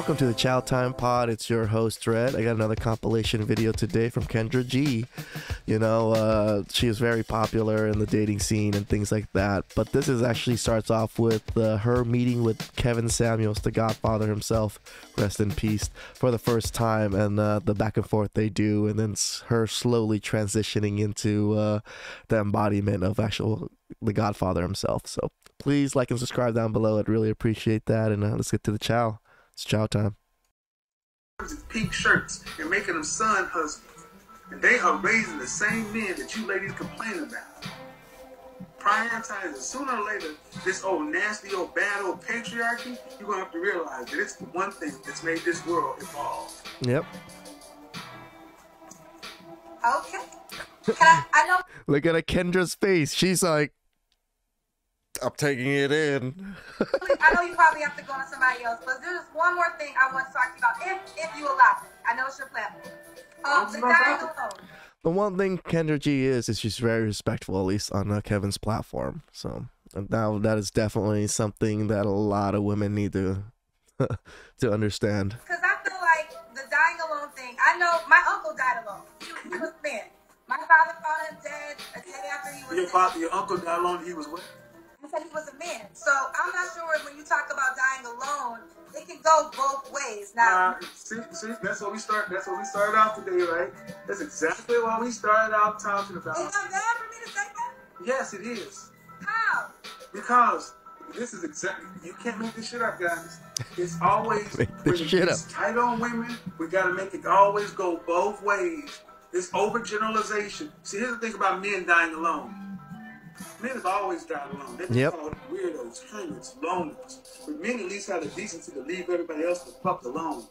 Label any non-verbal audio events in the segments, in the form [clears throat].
Welcome to the Chow Time Pod. It's your host, Red. I got another compilation video today from Kendra G. You know, uh, she is very popular in the dating scene and things like that. But this is actually starts off with uh, her meeting with Kevin Samuels, the Godfather himself, rest in peace, for the first time, and uh, the back and forth they do, and then her slowly transitioning into uh, the embodiment of actual the Godfather himself. So please like and subscribe down below. I'd really appreciate that. And uh, let's get to the chow. It's chow time. Pink shirts and making them son husbands. And they are raising the same men that you ladies complain about. Prioritizing sooner or later this old nasty old bad old patriarchy, you're gonna have to realize that it's the one thing that's made this world evolve. Yep. Okay. I, I know. [laughs] Look at a Kendra's face. She's like, I'm taking it in. I know you probably have to go to somebody else, but there's one more thing I want to talk to you about, if, if you allow it. I know it's your platform. Um, the dying alone. The one thing Kendra G is is she's very respectful, at least on uh, Kevin's platform. So now that is definitely something that a lot of women need to [laughs] to understand. Because I feel like the dying alone thing. I know my uncle died alone. He, he was thin. My father found him dead a day after he was. Your father, your uncle died alone. He was what? Said he was a man. So I'm not sure when you talk about dying alone, it can go both ways. Now, uh, see, see, that's what we start. That's what we started out today, right? That's exactly what we started out talking about. Is that bad for me to say that? Yes, it is. How? Because this is exactly you can't make this shit up, guys. It's always make this shit up. tight on women. We got to make it always go both ways. It's overgeneralization. See, here's the thing about men dying alone Men have always died alone. They're yep. called weirdos, hermits, loners. But men at least have the decency to leave everybody else the fuck alone.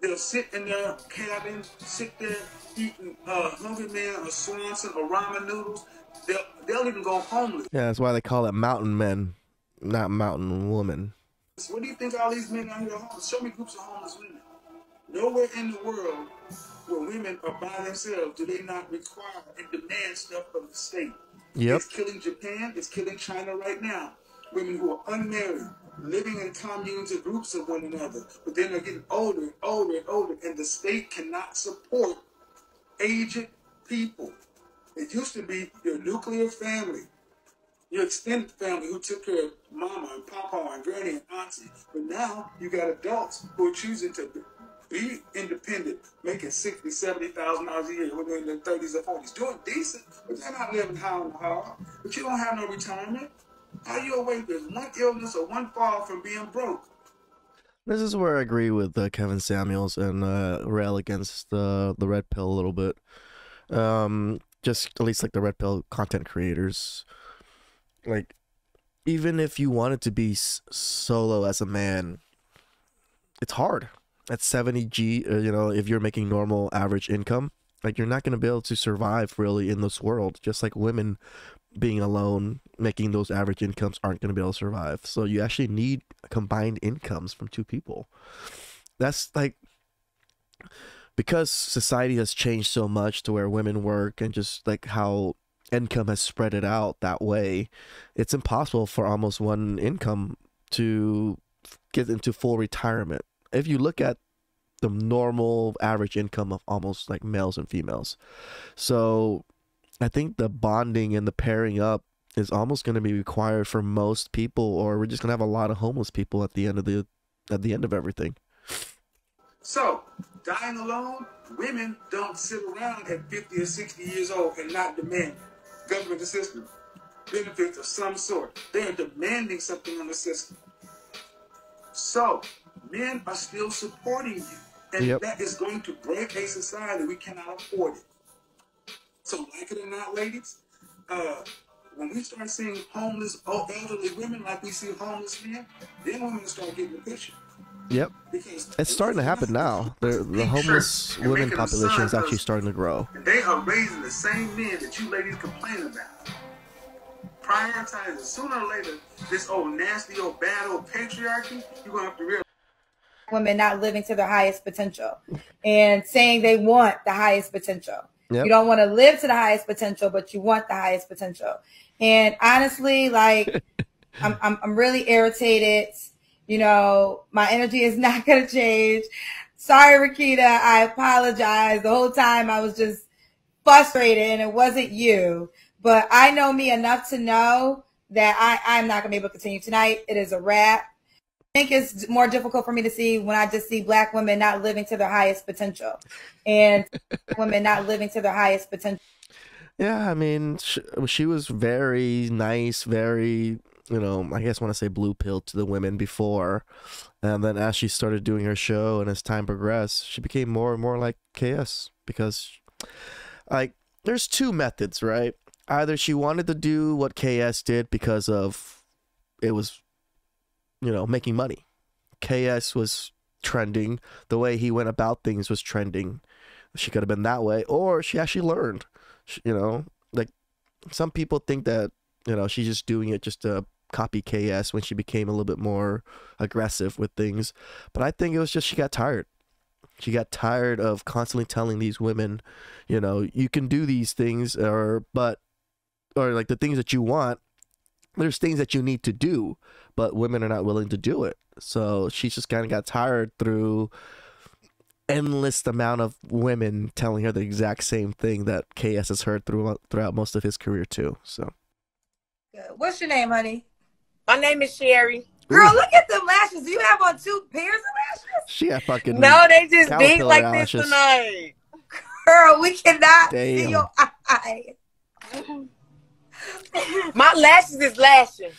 They'll sit in their cabin, sit there eating uh, Hungry Man or Swanson or ramen noodles. They'll, they'll even go homeless. Yeah, that's why they call it mountain men, not mountain women. So what do you think all these men out here are homeless? Show me groups of homeless women. Nowhere in the world where women are by themselves do they not require and demand stuff from the state. Yep. It's killing Japan. It's killing China right now. Women who are unmarried, living in communes or groups of one another, but then they're getting older and older and older, and the state cannot support aged people. It used to be your nuclear family, your extended family who took care of mama and papa and granny and auntie. But now you got adults who are choosing to be independent, making sixty, seventy thousand dollars a year when they're in their thirties or forties, doing decent, but they're not living high on the hard. But you don't have no retirement. How you away with one illness or one fall from being broke? This is where I agree with uh, Kevin Samuels and uh, rail against the the red pill a little bit. Um, just at least like the red pill content creators, like even if you wanted to be solo as a man, it's hard at 70 G, uh, you know, if you're making normal average income, like you're not going to be able to survive really in this world. Just like women being alone, making those average incomes aren't going to be able to survive. So you actually need combined incomes from two people. That's like because society has changed so much to where women work and just like how income has spread it out that way, it's impossible for almost one income to get into full retirement if you look at the normal average income of almost like males and females. So I think the bonding and the pairing up is almost going to be required for most people or we're just going to have a lot of homeless people at the end of the at the end of everything. So, dying alone, women don't sit around at 50 or 60 years old and not demand government assistance, benefits of some sort. They are demanding something on the system. So, men are still supporting you. And yep. that is going to break a society. We cannot afford it. So, like it or not, ladies, uh, when we start seeing homeless elderly women like we see homeless men, then women start getting the picture. Yep. Because it's starting to happen now. The, the homeless women population is actually starting to grow. And they are raising the same men that you ladies complain about. Prioritizing sooner or later this old nasty old bad old patriarchy, you're gonna have to realize women not living to their highest potential and saying they want the highest potential. Yep. You don't want to live to the highest potential, but you want the highest potential. And honestly, like [laughs] I'm, I'm, I'm really irritated. You know, my energy is [laughs] not going to change. Sorry, Rakita. I apologize. The whole time I was just frustrated and it wasn't you. But I know me enough to know that I, I'm not going to be able to continue tonight. It is a wrap. Think it's more difficult for me to see when I just see black women not living to their highest potential and [laughs] women not living to their highest potential. Yeah, I mean, she, she was very nice, very, you know, I guess want to say blue pill to the women before. And then as she started doing her show and as time progressed, she became more and more like KS because, like, there's two methods, right? Either she wanted to do what KS did because of it was you know, making money. KS was trending. The way he went about things was trending. She could have been that way, or she actually learned. She, you know, like some people think that you know she's just doing it just to copy KS when she became a little bit more aggressive with things. But I think it was just she got tired. She got tired of constantly telling these women, you know, you can do these things, or but, or like the things that you want. There's things that you need to do, but women are not willing to do it. So she just kind of got tired through endless amount of women telling her the exact same thing that KS has heard throughout throughout most of his career too. So, what's your name, honey? My name is Sherry. Girl, look at them lashes. Do you have on two pairs of lashes? She had fucking no. They just big like lashes. this tonight. Girl, we cannot Damn. see your [laughs] eye. My lashes is lashing.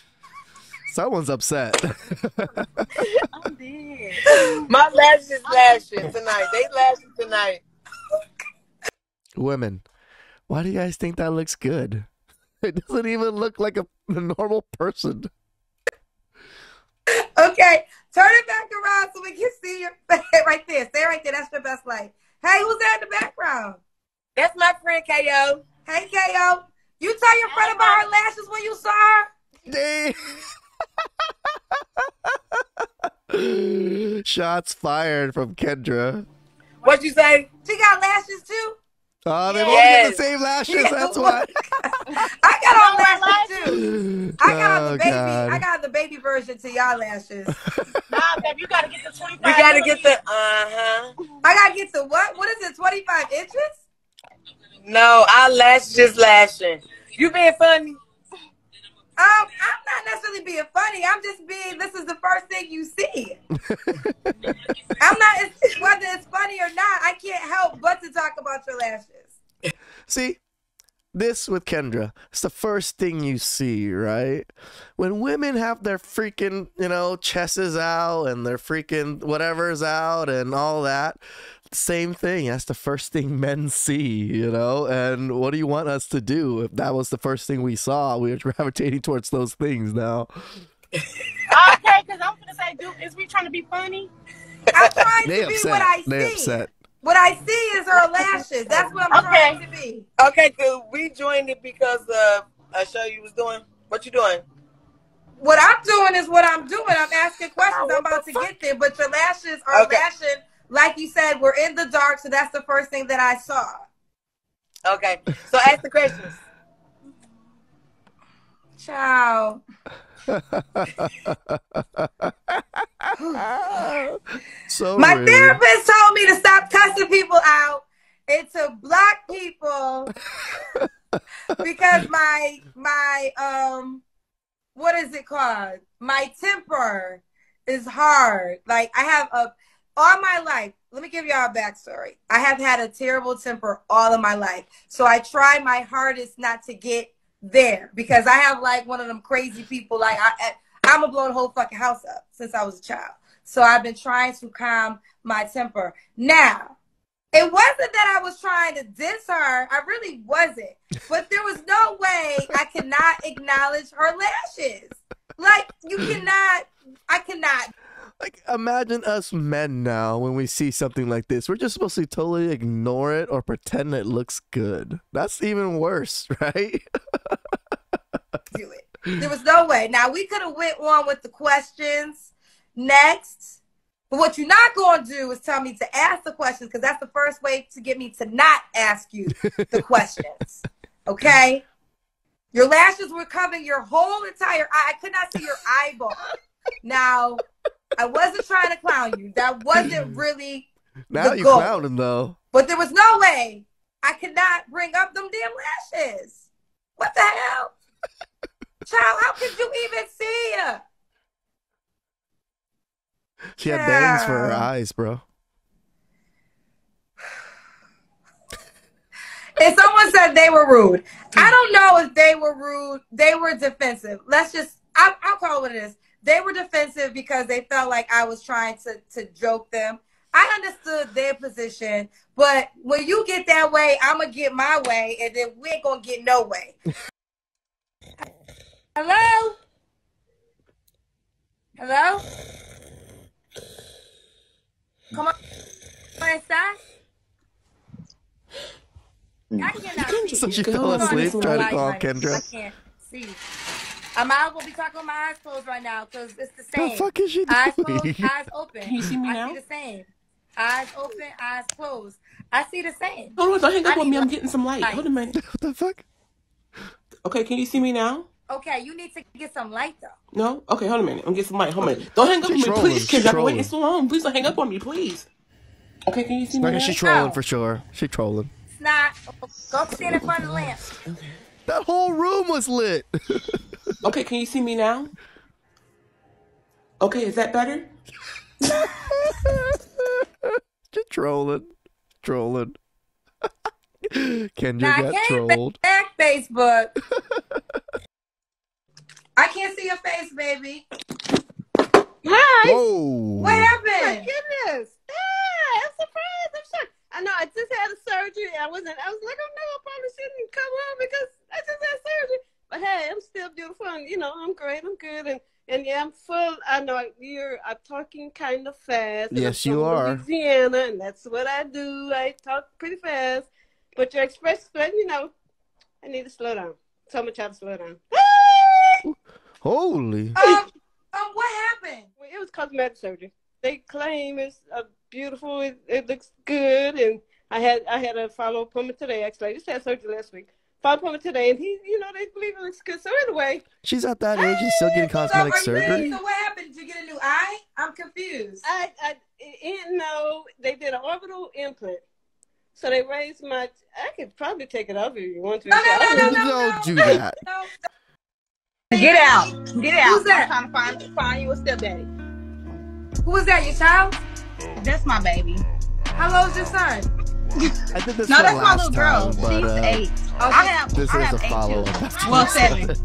Someone's upset. [laughs] I'm dead. My lashes is lashing tonight. They lashing tonight. Women, why do you guys think that looks good? [laughs] It doesn't even look like a, a normal person. Okay, turn it back around so we can see your [laughs] face right there. Stay right there. That's your best light. Hey, who's there in the background? That's my friend KO. Hey KO. You tell your friend about her lashes when you saw her? Dang. [laughs] Shots fired from Kendra. What'd you say? She got lashes too. Oh, they yes. both [laughs] [laughs] got the same lashes. That's why. I got on lashes too. I got oh, the baby. God. I got the baby version to y'all lashes. nah, babe, you gotta get the twenty five. You gotta get the uh huh. I gotta get the what? What is it? Twenty five inches? No, our lashes just lashing. You being funny? Um, I'm not necessarily being funny. I'm just being. This is the first thing you see. [laughs] I'm not. It's, whether it's funny or not, I can't help but to talk about your lashes. See, this with Kendra, it's the first thing you see, right? When women have their freaking, you know, chests out and their freaking whatever's out and all that, same thing. That's the first thing men see, you know? And what do you want us to do? If that was the first thing we saw, we are [laughs] gravitating towards those things now. okay, because I'm going to say, dude, is we trying to be funny? I'm [laughs] trying they to upset. be what I they see. Upset. What I see is her lashes. That's what I'm okay. trying to be. Okay, good. We joined it because of a show you was doing. What you doing? What I'm doing is what I'm doing. I'm asking questions. I'm about to get there, but your lashes are okay. lashing like you said, we're in the dark, so that's the first thing that I saw. Okay, so ask the questions. Ciao. [laughs] so my rude. therapist told me to stop cussing people out and to block people [laughs] because my my um what is it called? My temper is hard. Like I have a all my life, let me give y'all a backstory. I have had a terrible temper all of my life. So I try my hardest not to get there because I have like one of them crazy people. Like I, I'm gonna blow the whole fucking house up since I was a child. So I've been trying to calm my temper. Now, it wasn't that I was trying to diss her. I really wasn't. But there was no way I cannot acknowledge her lashes. Like you cannot. I cannot like, imagine us men now when we see something like this. We're just supposed to totally ignore it or pretend it looks good. That's even worse, [laughs] right? Do it. There was no way. Now we could have went on with the questions next. But what you're not going to do is tell me to ask the questions because that's the first way to get me to not ask you the [laughs] questions. Okay? Your lashes were covering your whole entire eye. I could not see your eyeball. Now, I wasn't trying to clown you. That wasn't [clears throat] really Now you goal. clowned him though. But there was no way I could not bring up them damn lashes. What the hell? [laughs] Child, how could you even see her? She had bangs for her eyes, bro. [sighs] If someone said they were rude, I hmm. don't know if they were rude. They were defensive. Let's just, I, I'll call it what it is. They were defensive because they felt like I was trying to, to joke them. I understood their position, but when you get that way, I'm going to get my way, and then we ain't going to get no way. [laughs] Hello? Hello? Come on. Come mm. inside. I cannot [laughs] see. So she fell asleep trying to call. Kendra. I can't see. I'm out gonna be talking with my eyes closed right now because it's the same. The fuck is she eyes closed, eyes [laughs] open. Can you see me I now? see the same. Eyes open, eyes closed. I see the same. Oh, hold on, don't hang up I on me. I'm getting some light. Light. Hold a minute. what [laughs] the fuck? Okay, can you see me now? Okay, you need to get some light though. No? Okay, hold a minute. I'm getting some light. Hold a minute. Don't hang up on me, please, She's Kendra. I've been waiting so long. Please don't hang up on me, please. Okay, can you see me Okay, now? she's trolling No. for sure. She trolling. It's not. Go stand in front of the lamp. That whole room was lit. [laughs] Okay, can you see me now? Okay, is that better? [laughs] Just trolling. Trolling. [laughs] Kendra Now I got came trolled. back Facebook. [laughs] I can't see your face, baby. Hi. Whoa. What happened? My goodness. Ah, I'm surprised. I'm shocked. I know I just had a surgery. I wasn't I was like, oh no, I probably shouldn't come home because I just had surgery. But hey, I'm still beautiful and you know, I'm great, I'm good and and yeah, I'm full. I know you're I'm talking kind of fast. Yes, you are. Louisiana, and that's what I do. I talk pretty fast. But your express but you know, I need to slow down. So I'm gonna try to slow down. [laughs] Holy. Um, um, what happened? Well, it was cosmetic surgery. They claim it's uh, beautiful. It, it looks good, and I had I had a follow up appointment today. Actually, I just had surgery last week. Follow appointment today, and he, you know, they believe it looks good. So anyway, She's at that age She's still getting cosmetic are you- surgery? so what happened? Did you get a new eye? I'm confused. I I didn't know they did an orbital implant. So they raised my. I could probably take it off if you want to. No, no, no, no, no, Don't no. do that. No, Get out! Get out! Who's that? I'm trying to find find you a stepdaddy. Who is that? Your child? That's my baby. How old is your son? I did this No, for that's my last little girl. time, but She's uh, eight. Oh, I have. this I is have a follow up. Well, seven.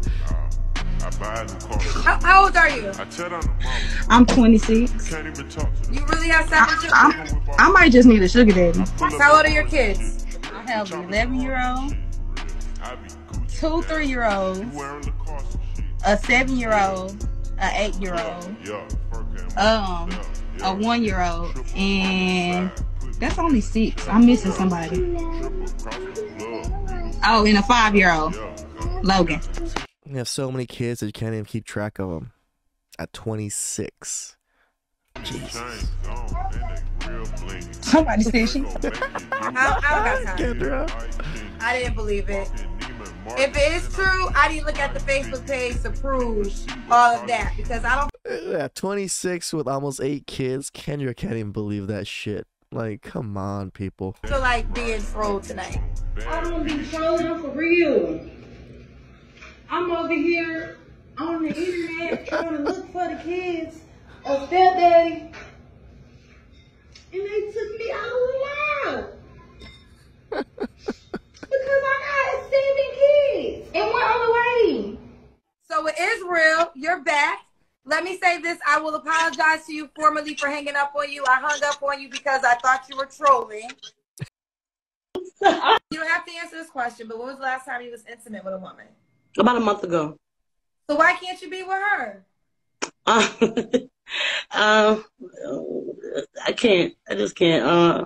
I buy a new car. How, how old are you? I tell on the mama. I'm 26. Can't even talk to You really have seven children? I'm, I might just need a sugar daddy. How old are your kids? I have an 11 year old, I be Gucci. two three year olds, You wearing Lacoste and shit. a seven year old, a eight year old, Yeah, fur cam. um, a one year old, and side, put that's only six. I'm missing somebody. triple across the glove. Oh, and a five year old, Yeah, yeah. Logan. You have so many kids that you can't even keep track of them. At 26. Jesus. Chains gone, that nigga real blingy. Somebody said she. Go make me do I, I don't got time. Kendra. I didn't believe it. If it is true, I need to look at the Facebook page to prove all of that because I don't At 26 with almost eight kids, Kendra can't even believe that shit. Like, come on, people. feel like being trolled tonight. I don't be trolling for real. I'm over here on the internet trying to look for the kids of stepdaddy. And they took me out of the wild. because I got seven kids and one on the way. So it is real. You're back. Let me say this. I will apologize to you formally for hanging up on you. I hung up on you because I thought you were trolling. [laughs] You don't have to answer this question, but when was the last time you was intimate with a woman? About a month ago. So why can't you be with her? Uh, [laughs] uh, I can't. I just can't. Uh,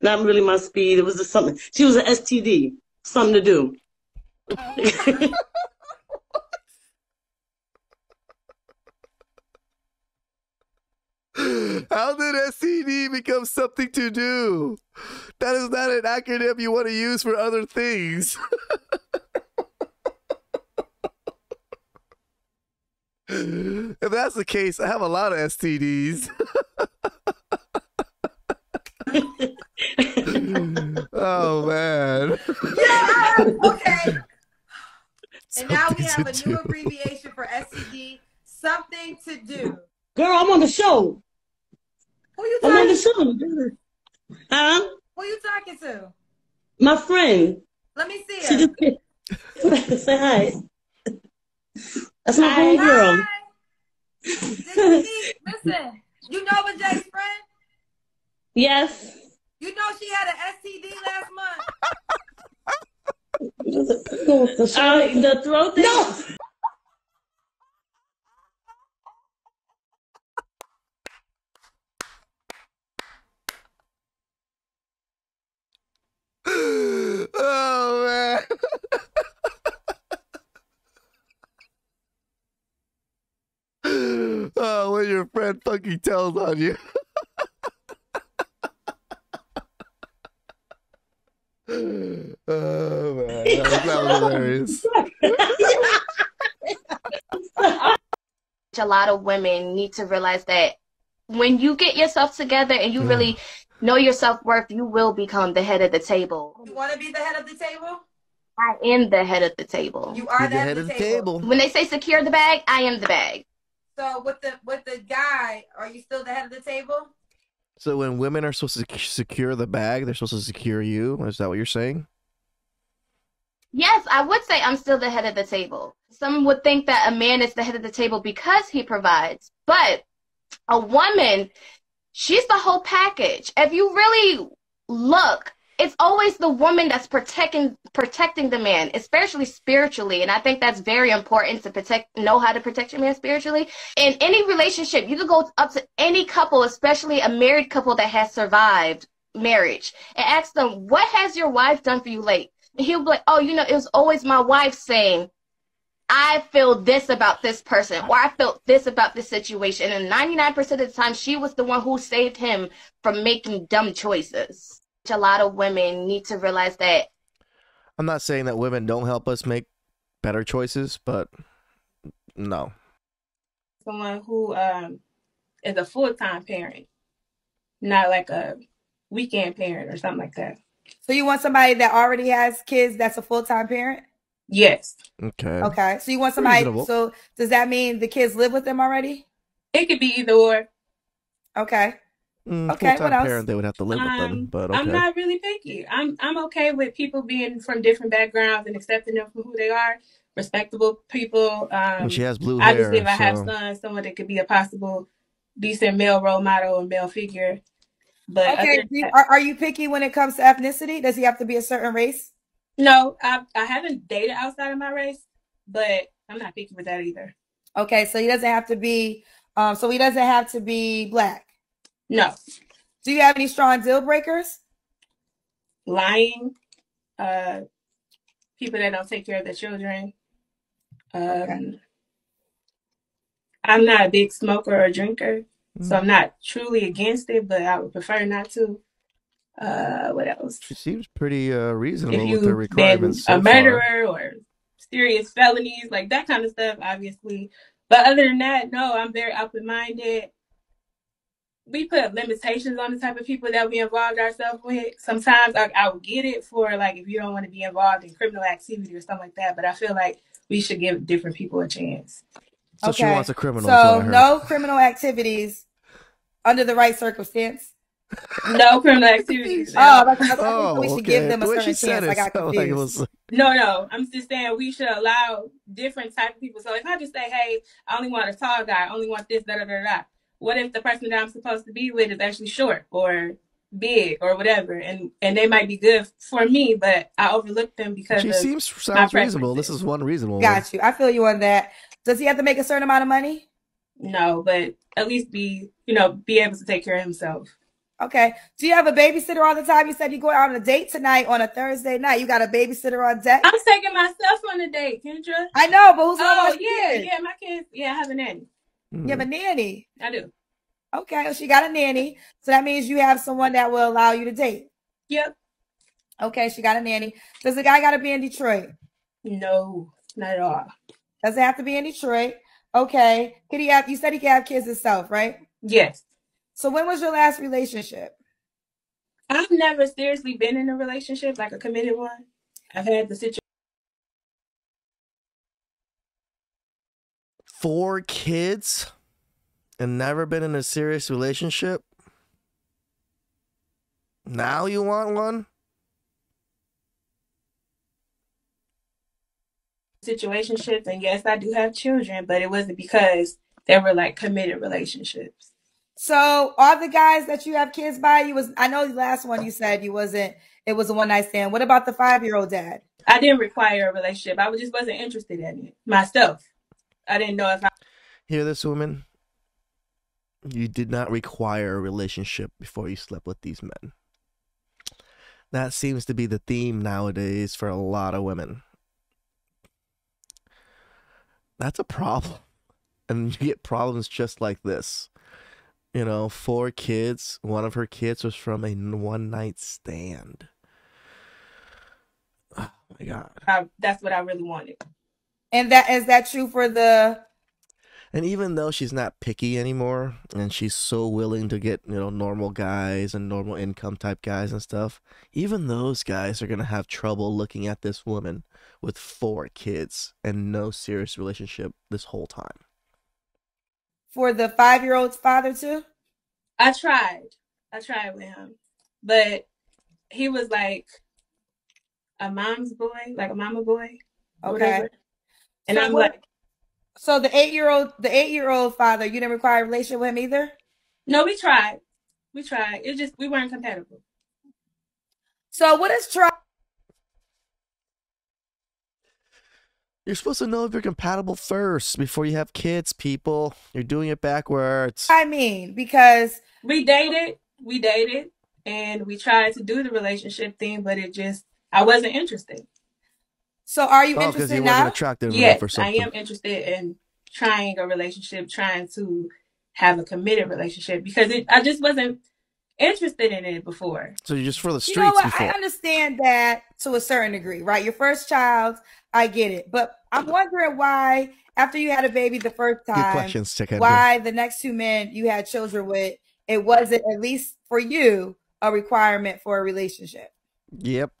not really my speed. It was just something. She was an STD. Something to do. [laughs] How did STD become something to do? That is not an acronym you want to use for other things. [laughs] if that's the case, I have a lot of STDs. [laughs] oh man. Yeah, okay. [laughs] And now we have to a new do. abbreviation for STD. Something to do. Girl, I'm on the show. Who you I'm on the talking? show. Huh? Who you talking to? My friend. Let me see She her. just [laughs] say hi. That's my Hi. homegirl. Listen, you know what Jay's friend? Yes. You know she had an STD last month. [laughs] Uh, the throat thing. No. Oh man. [laughs] oh, when your friend fucking tells on you. [laughs] oh man, that was, that was hilarious. [laughs] a lot of women need to realize that when you get yourself together and you really mm. Know your self worth, you will become the head of the table. You want to be the head of the table? I am the head of the table. You are You're the head of the table. When they say secure the bag, I am the bag. So with the with the guy, are you still the head of the table? So when women are supposed to secure the bag, they're supposed to secure you. Is that what you're saying? Yes, I would say I'm still the head of the table. Some would think that a man is the head of the table because he provides, but a woman, she's the whole package. If you really look, it's always the woman that's protecting protecting the man, especially spiritually, and I think that's very important to protect know how to protect your man spiritually. In any relationship, you can go up to any couple, especially a married couple that has survived marriage, and ask them, "What has your wife done for you late?" And he'll be like, "Oh, you know, it was always my wife saying." I feel this about this person, or I felt this about this situation. And 99% of the time, she was the one who saved him from making dumb choices. Which a lot of women need to realize that I'm not saying that women don't help us make better choices, but no. Someone who um is a full time parent, not like a weekend parent or something like that. So you want somebody that already has kids that's a full time parent? Yes. Okay. Okay. So you want somebody Reasonable. so does that mean the kids live with them already? It could be either or. Okay. Mm, Okay, what else? parent, they would have to live with them, Um, but okay. I'm not really picky. I'm I'm okay with people being from different backgrounds and accepting them for who they are. Respectable people. Um, And she has blue obviously, hair, if I have sons, someone that could be a possible decent male role model and male figure. But Okay. other do than you- that- are, are you picky when it comes to ethnicity? Does he have to be a certain race? No, I I haven't dated outside of my race, but I'm not picky with that either. Okay, so he doesn't have to be um so he doesn't have to be black. No. Do you have any strong deal breakers? lying, uh, people that don't take care of their children. Um, I'm not a big smoker or drinker, so I'm not truly against it, but I would prefer not to. Uh, what else? She seems pretty uh, reasonable If with her you've been requirements so a murderer or serious felonies, like that kind of stuff, obviously. But other than that, no, I'm very open minded. We put limitations on the type of people that we involve ourselves with. Sometimes I, I would get it for like if you don't want to be involved in criminal activity or something like that. But I feel like we should give different people a chance. So she wants a criminal. So what I heard. no criminal activities under the right circumstance. No criminal activities. [laughs] Oh, that's, that's, Oh, we should give them a certain she said chance. it I got sounded like it was- No, no. I'm just saying we should allow different type of people. So if I just say, hey, I only want a tall guy, I only want this, da da da da. What if the person that I'm supposed to be with is actually short or big or whatever, and and they might be good for me, but I overlook them because She of seems sounds reasonable. This is one reasonable. one. Got you. I feel you on that. Does he have to make a certain amount of money? No, but at least be you know be able to take care of himself. Okay. Do you have a babysitter all the time? You said you go out on a date tonight on a Thursday night. You got a babysitter on deck? I'm taking myself on a date, Kendra. I know, but who's gonna Oh yeah, kids? yeah, my kids. Yeah, I have a nanny. Hmm. You have a nanny. I do. Okay, well, she got a nanny. So that means you have someone that will allow you to date. Yep. Okay, she got a nanny. Does the guy got to be in Detroit? No, not at all. Does it have to be in Detroit? Okay. Could he have? You said he could have kids himself, right? Yes. So when was your last relationship? I've never seriously been in a relationship, like a committed one. I've had the situation. Four kids and never been in a serious relationship. Now you want one? situationships and yes i do have children but it wasn't because they were like committed relationships So all the guys that you have kids by, you was I know the last one you said you wasn't it was a one night stand. What about the five year old dad? i didn't require a relationship i just wasn't interested in it myself i didn't know if i Hear this, woman? You did not require a relationship before you slept with these men. That seems to be the theme nowadays for a lot of women. That's a problem. And you get problems just like this. You know, four kids. One of her kids was from a one night stand. Oh my God. I, that's what i really wanted And that is that true for the And even though she's not picky anymore and she's so willing to get, you know, normal guys and normal income type guys and stuff, even those guys are going to have trouble looking at this woman with four kids and no serious relationship this whole time. For the five year old's father too? i tried i tried with him but he was like a mom's boy like a mama boy Okay. whatever. and So i'm what- like So the eight year old the eight year old father, you didn't require a relationship with him either? no we tried we tried it just we weren't compatible So what is try You're supposed to know if you're compatible first before you have kids, people. You're doing it backwards. I mean? Because we dated we dated and we tried to do the relationship thing but it just i wasn't interested so are you Oh, because interested he wasn't now? attractive yes enough or i am interested in trying a relationship trying to have a committed relationship because it, i just wasn't interested in it before So you're just for the streets. You know what? before. I understand that to a certain degree, right? Your first child, I get it. But I'm wondering why, after you had a baby the first time, why the next two men you had children with, it wasn't, at least for you, a requirement for a relationship. Yep.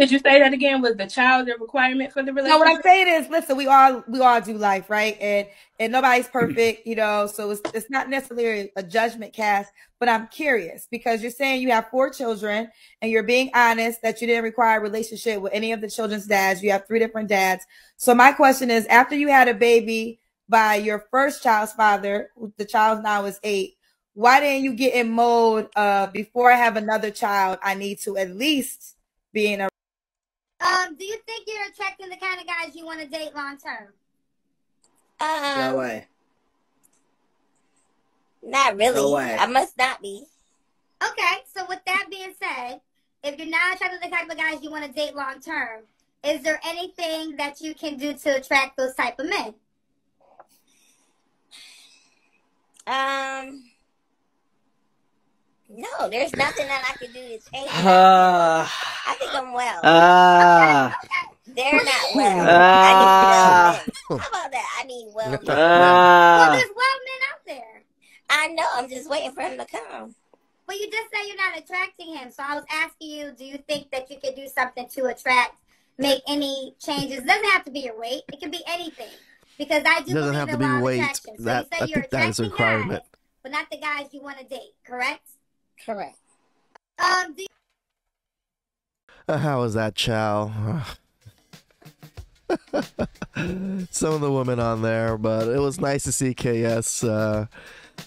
Could you say that again? Was the child a requirement for the relationship? No, what I'm saying is, listen, we all we all do life, right? And and nobody's mm-hmm. perfect, you know. So it's it's not necessarily a judgment cast, but I'm curious because you're saying you have four children and you're being honest that you didn't require a relationship with any of the children's dads. You have three different dads. So my question is, after you had a baby by your first child's father, the child now is eight. Why didn't you get in mode of before I have another child, I need to at least be in a Um, do you think you're attracting the kind of guys you want to date long term? No Um, way. not really. No way. I must not be. Okay, so with that being said, if you're not attracted to the type of guys you want to date long term, is there anything that you can do to attract those type of men? Um, no, there's nothing that I can do to change. that. Ah. I think I'm well. [sighs] Ah. They're not [sighs] well. Ah. I need well. How about that? I need well men. Well, Ah. there's well men out there. I know. I'm just waiting for him to come. But you just say you're not attracting him. So I was asking you, do you think that you could do something to attract, make any changes? It doesn't have to be your weight. It can be anything. Because I do It doesn't have to be weight. attraction. So That you say I you're think that is a requirement. guys, but not the guys you want to date, correct? Correct. Um, do you Uh, How was that, Chow? [laughs] some of the women on there, but it was nice to see KS uh,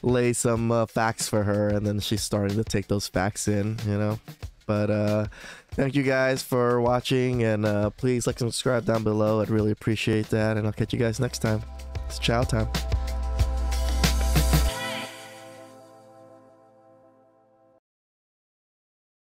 lay some uh, facts for her, and then she's starting to take those facts in, you know. But uh, thank you guys for watching, and uh, please like and subscribe down below. I'd really appreciate that, and I'll catch you guys next time. It's Chow time.